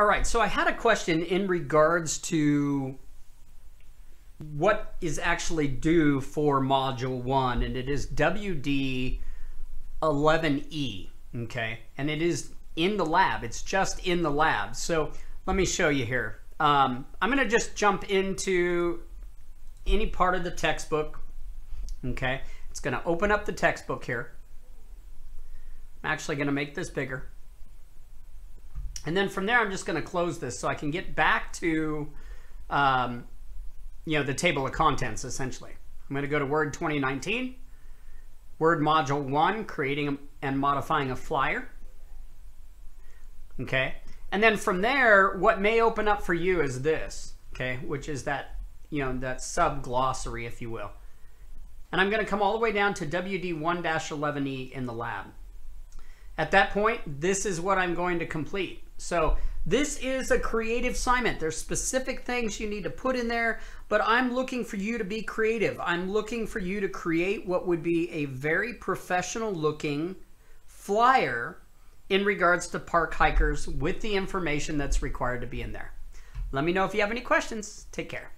All right, so I had a question in regards to what is actually due for module one, and it is WD 11E, okay? And it is in the lab, it's just in the lab. So let me show you here. Um, I'm gonna just jump into any part of the textbook, okay? It's gonna open up the textbook here. I'm actually gonna make this bigger. And then from there, I'm just gonna close this so I can get back to um, you know, the table of contents essentially. I'm going to go to Word 2019, Word Module 1, creating and modifying a flyer. Okay. And then from there, what may open up for you is this, okay, which is that, you know, that sub glossary, if you will. And I'm going to come all the way down to WD1-11E in the lab. At that point, this is what I'm going to complete. So this is a creative assignment. There's specific things you need to put in there, but I'm looking for you to be creative. I'm looking for you to create what would be a very professional looking flyer in regards to park hikers with the information that's required to be in there. Let me know if you have any questions. Take care.